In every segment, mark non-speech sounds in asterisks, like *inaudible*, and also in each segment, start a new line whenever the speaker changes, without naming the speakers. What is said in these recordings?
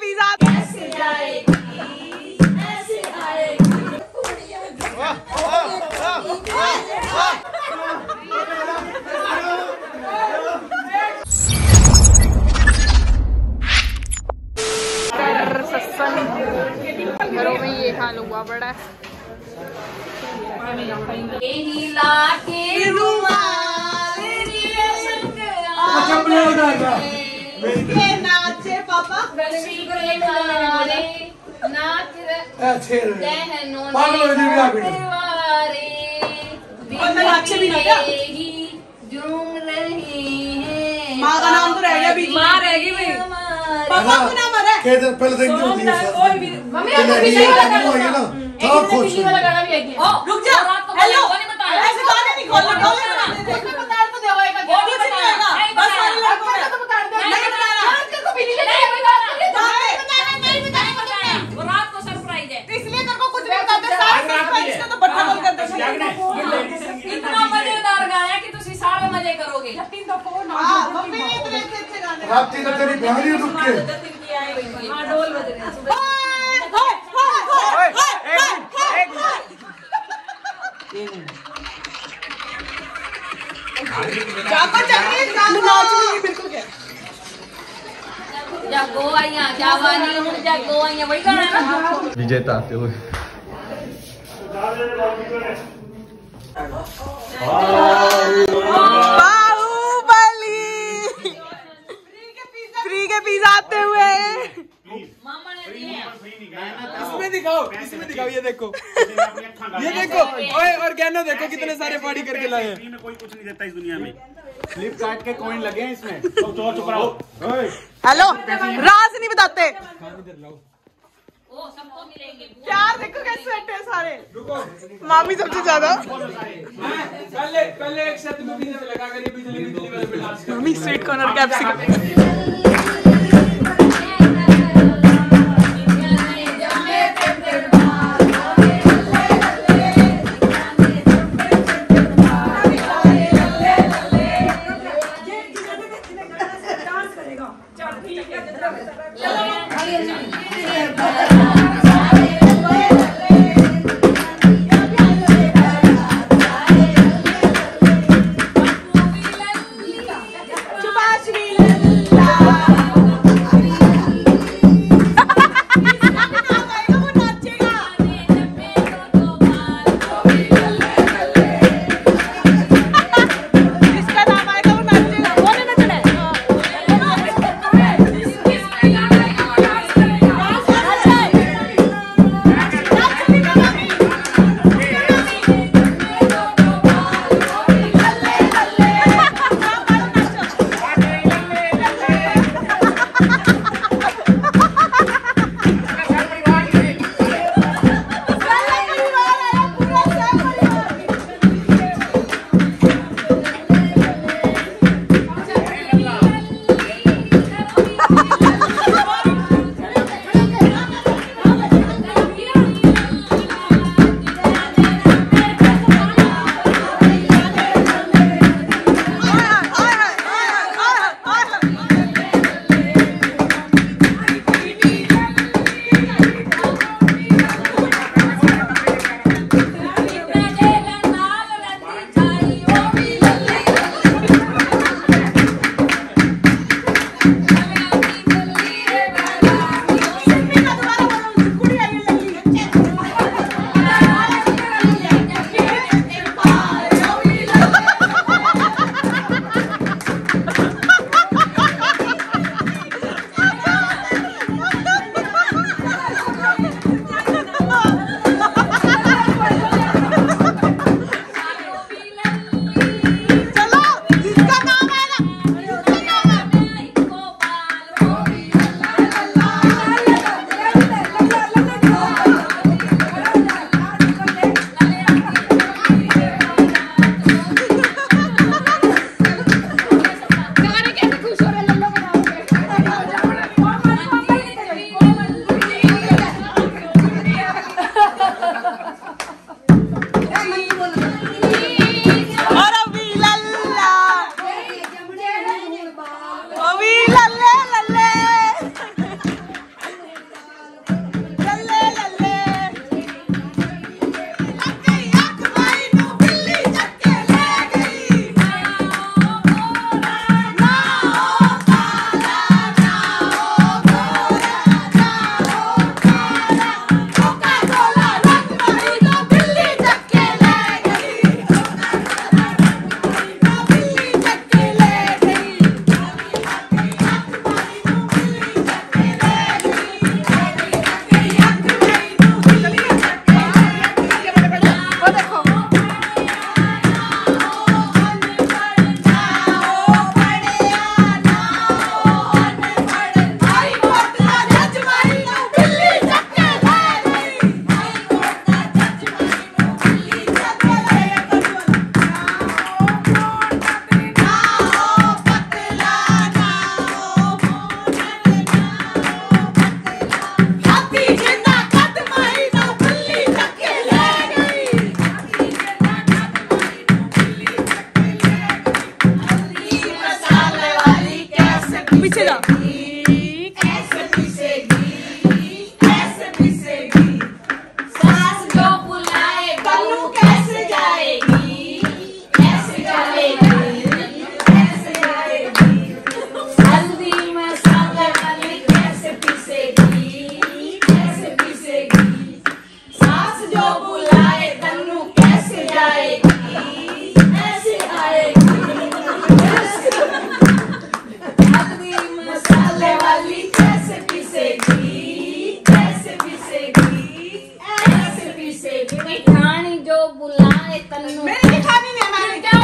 Pizza घरों में ये हाल हुआ बड़ा है
नाचे पापा
पागल हो जाएगी आप
और मैं नाचे भी ना क्या?
झूम रही है
माँ का नाम तो रह गया बीच में।
रह गई भाई
पापा को नाम आ रहा है
कई दिन पहले देखनी होती है सर
मम्मी
कि
आपको
नहीं, होगी ना
बताओ।
खुश
भी
रुक जा हेलो गाना
है
ना?
विजेता आते हुए।
बाहुबली फ्री के पिज्जा आते हुए
मामा ने दिए हैं
इसमें दिखाओ इसमें दिखाओ ये देखो। ये देखो। ओए और कहना देखो कितने सारे पार्टी करके लाए हैं।
कोई कुछ नहीं देता इस दुनिया में।
फ्लिपकार्ट के कॉइन लगे हैं इसमें।
तो चुप चुप रहो।
हेलो राज नहीं बताते।
वो सबको मिलेंगे।
प्यार देखो कैसे बैठे हैं सारे। मामी सबसे ज़्यादा।
पहले पहले एक साथ में लगा कर बिजली बिजली
मामी स्वीट कॉर्नर कैप्सिकम जिसका
ठाणी बुलाए तन्नू
मेरी दिखानी नहीं हमारी क्या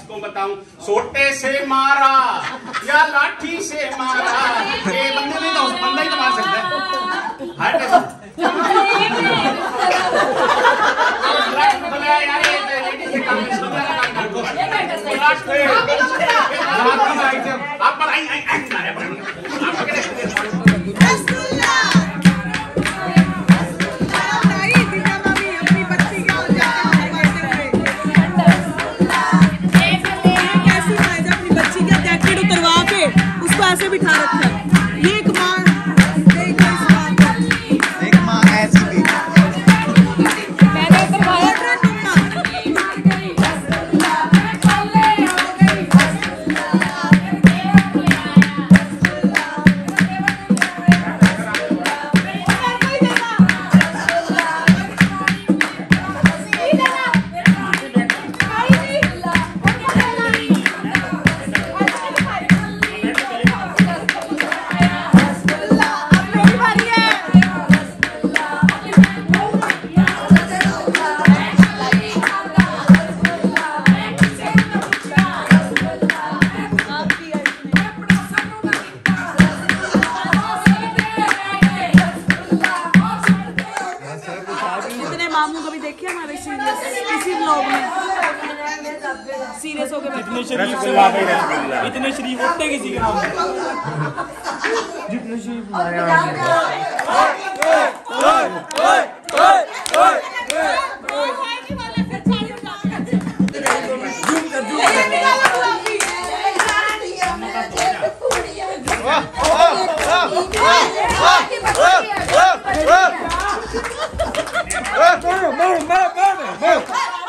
किसको बताऊँ
सोटे से मारा या लाठी से मारा ये बंदे नहीं तो बंदा ही तो मार सकता है हट आप बनाई आप पकड़े
ऐसे बिठा रखा है। किसी
के नाम जितने शरीफ मारो मारो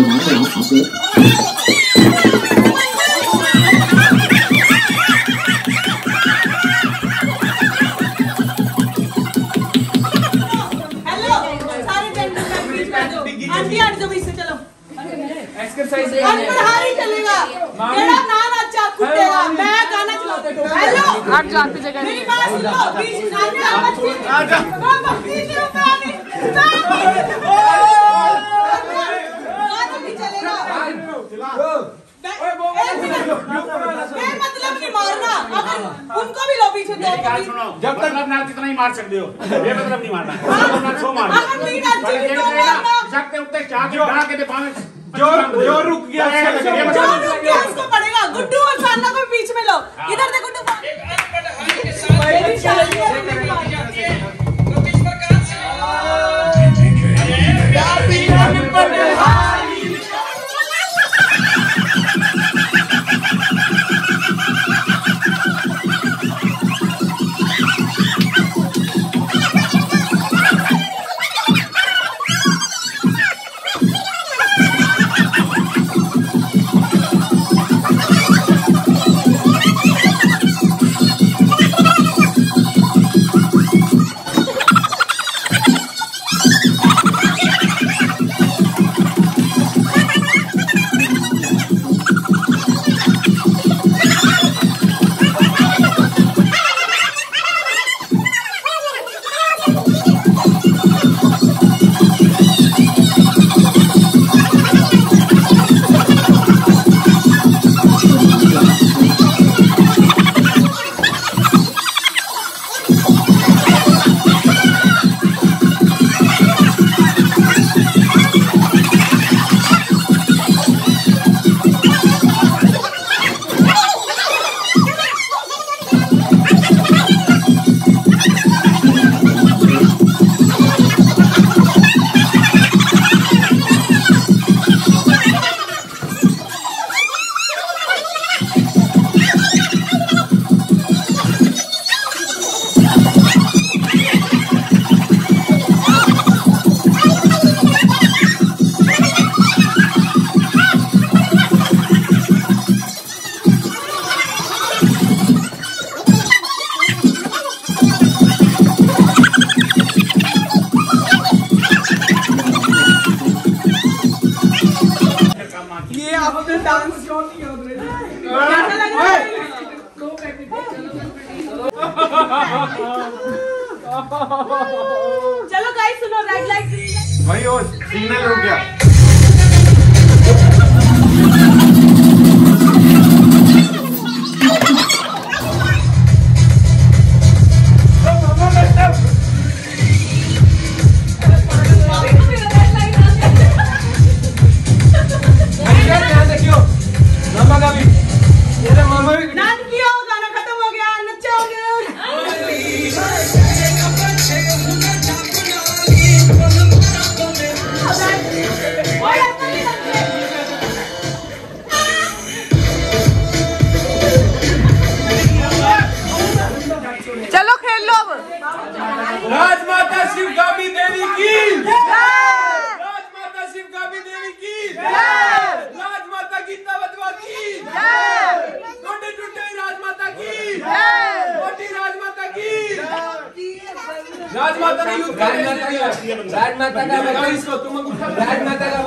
我拿这两个跑。उनको भी लो पीछे दो।
मेरी सुनो। जब तक अपना कितना ही मार सकते हो। ये मतलब नहीं मारना।
नहीं डालती
पर
तो
ये सकते उठते क्या जो ढा के दे पावे
जो जो रुक गया अच्छा लगा। ये
जो
बता
रुक गया उसको पड़ेगा। गुड्डू और सान्ना को बीच में लो। इधर देखो गुड्डू। मेरी शादी है, मेरी बात है।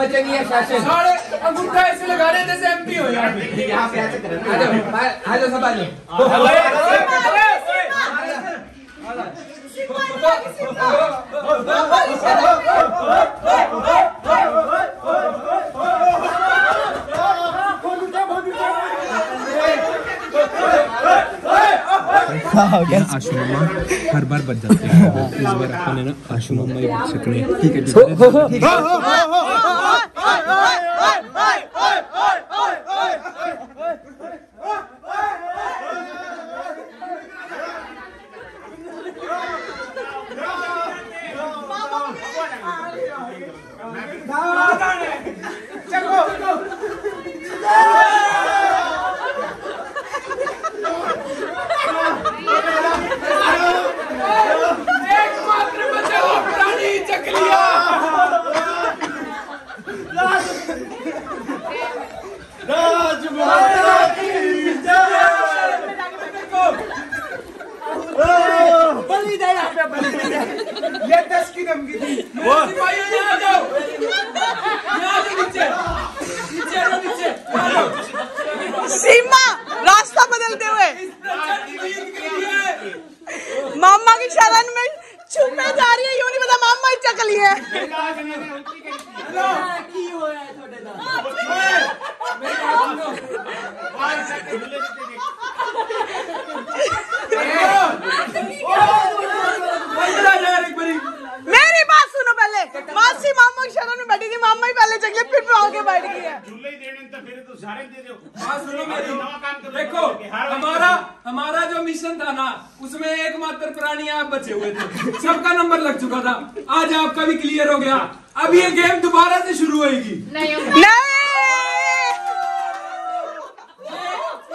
ही
है शासन
अंगूठा ऐसे लगा रहे जैसे एमपी हो यहाँ पे
यहाँ पे ऐसे करें
आ जाओ आ जाओ सब आ जाओ
हर बार बच जाते हैं इस बार अपन है ना आशु मामा ही बच सकते हैं ठीक है ठीक है एकमात्र बचा हुआ प्राणी चकलिया ये दस की धमकी थी सिपाहियों यहाँ आ जाओ यहाँ आ जाओ नीचे नीचे आ जाओ नीचे आ जाओ
सीमा रास्ता बदलते हुए
इस प्रचंड जीत के लिए
मामा की शरण में छुपे जा रही है यूँ नहीं पता मामा ही चकली है
इधर आ जा एक बारी
मेरी बात सुनो पहले मासी मामा की शरण में बैठी थी मामा ही पहले चकली फिर मैं आके बैठ गई है
झूले ही देने फिर सारे दे दो
हाँ। सुनो मेरी देखो हमारा हमारा जो मिशन था ना उसमें एकमात्र प्राणी आप बचे हुए थे। सबका नंबर लग चुका था। आज आपका भी क्लियर हो गया। अब ये गेम दोबारा से शुरू होगी
नहीं
नहीं!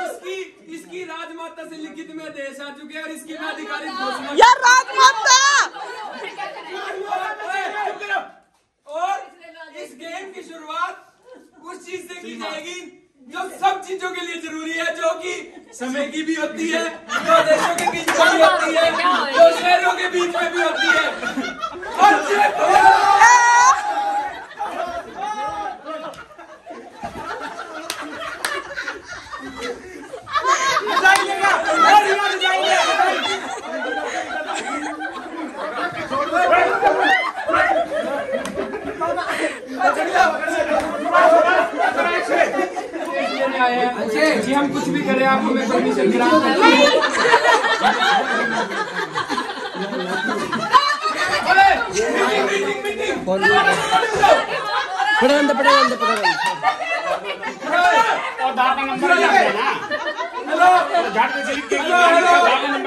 इसकी इसकी राजमाता से लिखित में आदेश आ चुके और इसकी मैं आधिकारिक घोषणा
यार राजमाता!
और इस गेम की शुरुआत उस चीज़ से की जाएगी। जो सब चीज़ों के लिए ज़रूरी है जो कि समय की भी होती है *laughs* जो देशों के बीच में भी होती है जो शहरों के बीच में भी होती है *laughs* *laughs* और ये- लेने आए हैं जी हम कुछ भी करें आप हमें परमिशन मीटिंग
और दादा नंबर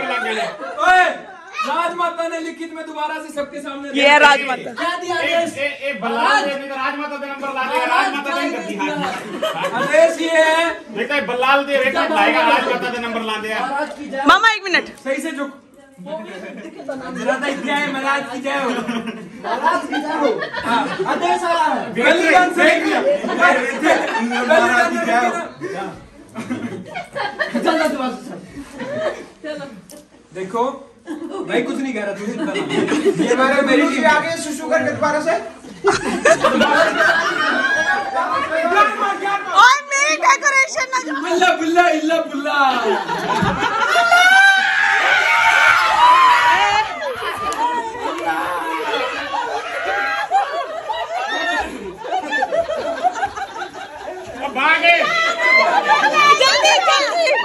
लग गया के
राजमाता ने लिखित में दोबारा से सबके सामने
ये है राजमाता।
ए ए ए बल्लाल दे तो राजमाता का नंबर ला देगा राजमाता करती
आदेश ये है।
बल्लाल दे रेखा लाएगा राजमाता का नंबर ला देगा
मामा एक मिनट।
सही से झुक। क्या है महाराज की जय हो।
आदेश आया है।
बलिदान से बलिदान से देखो भाई कुछ नहीं कह रहा तू ये मेरे मेरी टीम आ
गई सुशु करके दोबारा से।
और मेरी डेकोरेशन ना
बुल्ला बुल्ला इल्ला बुल्ला। भागे जल्दी जल्दी।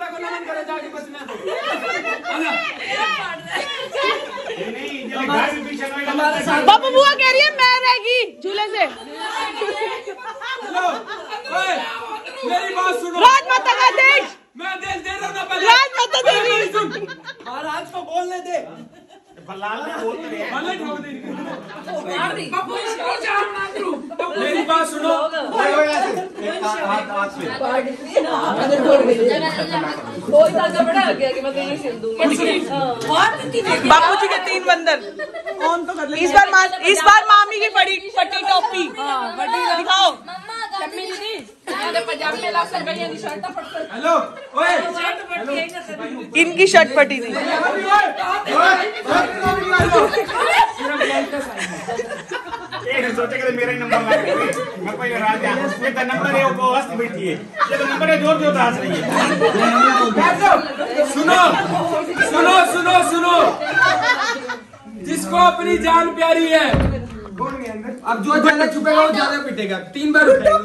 जाके बचना तो
नहीं जब घर में।
बाबू बुआ कह रही है मैं रहेगी झूले से।
मेरी बात सुनो।
राज माता का देश।
मैं देश दे रहा हूँ ना पहले।
राज माता देवी।
मेरी सुन।
महाराज को बोलने दे।
रहे
दे। मेरी बात सुनो।
हाथ हाथ पे
कोई धागा बड़ा आ गया कि मैं कहीं सिल दूँगी
बापू जी के तीन बंदर। ऑन तो कर इस बार इस बार मामी की बड़ी पट्टी टोपी। दिखाओ।
हेलो
इनकी शर्ट फटी थी *laughs*
ये सोचे कि मेरा ही नंबर लग गया मैं कोई राजा ये तो नंबर है वो हंस बैठी है। ये तो नंबर है ज़ोर ज़ोर हंस रही है।
सुनो सुनो सुनो सुनो। जिसको अपनी जान प्यारी है।
अब जो ज़्यादा छुपेगा वो ज़्यादा पिटेगा। तीन बार उठाएगा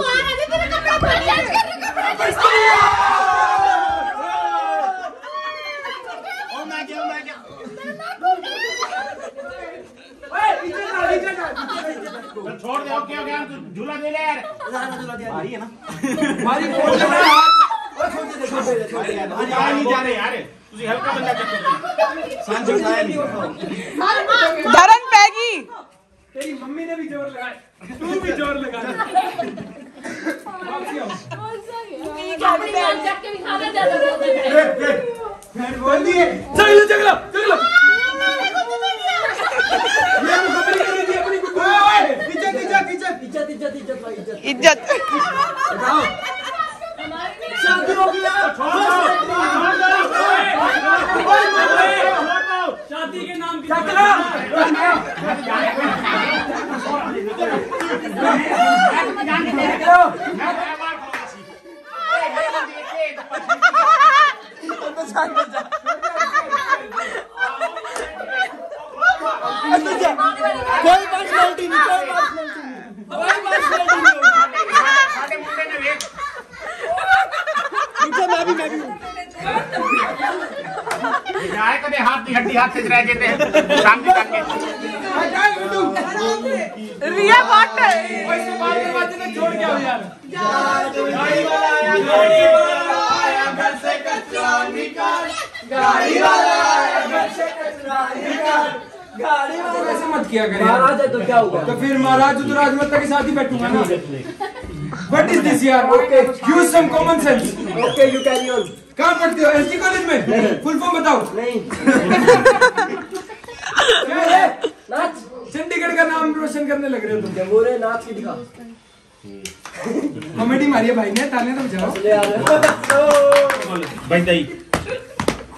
ओ मैं क्या मैं क्या तो छोड़ दे झूला दे ले यार भारी है ना नहीं जा रहे यार
साँझ उठाया नहीं
धरन पैगी
तेरी मम्मी ने भी ज़ोर लगाया तू भी ज़ोर लगा वापसी आओ।
अपनी जान चक के भी खाना ज़्यादा बोलते हैं
बोल दिए
चल लो चल लो चल लो ये हम खबर करी थी अपनी गुड्डू
ओए इज़्ज़त इज़्ज़त इज़्ज़त इज़्ज़त इज़्ज़त इज़्ज़त भाई इज़्ज़त
इज़्ज़त
बताओ शादी हो गया
शादी के नाम की
कोई पर्सनालिटी नहीं कोई पर्सनालिटी नहीं कोई पर्सनालिटी नहीं
मुंडे ने देख
पीछे मैं भी मैं भी हूँ
जाए कभी हाथ की हड्डी हाथ से रह देते हैं। सामने करके
रिया
बात है। छोड़ के यार।
गाड़ी वाला आया गाड़ी वाला आया घर से कचरा निकाल। गाड़ी वाला गाड़ी वाला
ऐसे मत किया करे
महाराज है तो क्या हुआ?
तो फिर महाराज तो राजमाता के साथ ही बैठूँगा ना। व्हाट इज़ दिस यार? Okay use some common sense
okay you carry on
कहाँ पढ़ते हो? एसटी कॉलेज में? फुल फॉर्म बताओ।
नहीं। नाच।
चंडीगढ़ का नाम रोशन करने लग रहे हो तुम।
जमूरे नाच की दिखा।
कॉमेडी मारी है भाई ने ताने तो बजाओ
ले आ रहे
भाई
तेरे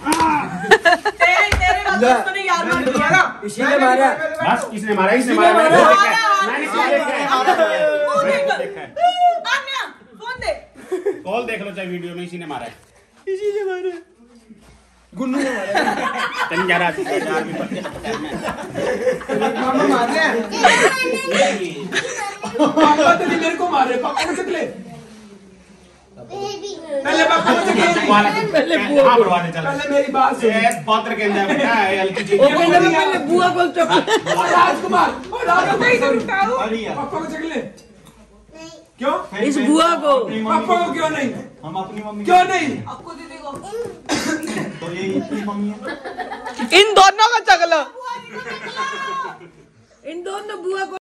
*laughs* यार मार दिया ना।
इसी ने मारा।
बस किसने मारा? इसने मारा। मैंने। देखा है। मैंने देखा है।
फ़ोन देखा
है।
फ़ोन दे।
कॉल देख लो चाहे वीडियो में इसी ने मारा है।
इसी ने मारा।
गुन्नू ने मारा।
कहीं जा रहा भी पत्ते
मामा मार रहे हैं। पापा तो नहीं मेरे को मार रहे पापा को चकले पहले पापा को चकले
पहले हाँ बड़वा दे चल।
पहले मेरी बात सुन।
ए पत्र के अंदर बेटा है हल्की चीज़
पहले बुआ को चकले और राजकुमार और राजकुमार पापा को चकले क्यों?
इस बुआ को।
पापा को क्यों नहीं?
हम अपनी मम्मी
क्यों नहीं?
आपको दीदी को।
तो ये इसकी मम्मी है।
इन दोनों का चगला।
इन दोनों बुआ को